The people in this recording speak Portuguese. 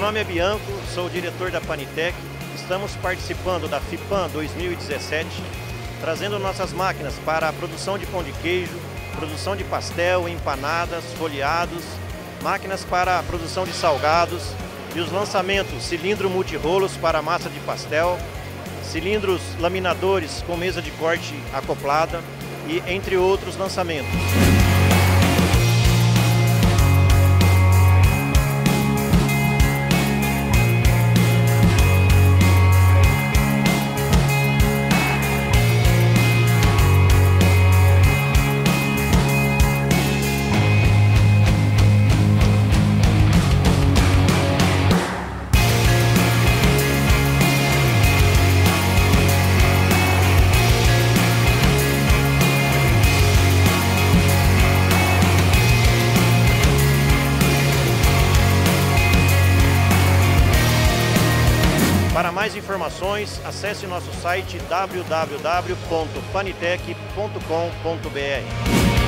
nome é Bianco, sou o diretor da Panitec. Estamos participando da FIPAM 2017, trazendo nossas máquinas para a produção de pão de queijo, produção de pastel, empanadas, folheados, máquinas para a produção de salgados e os lançamentos cilindro multirolos para massa de pastel, cilindros laminadores com mesa de corte acoplada e entre outros lançamentos. Para mais informações, acesse nosso site www.panitec.com.br.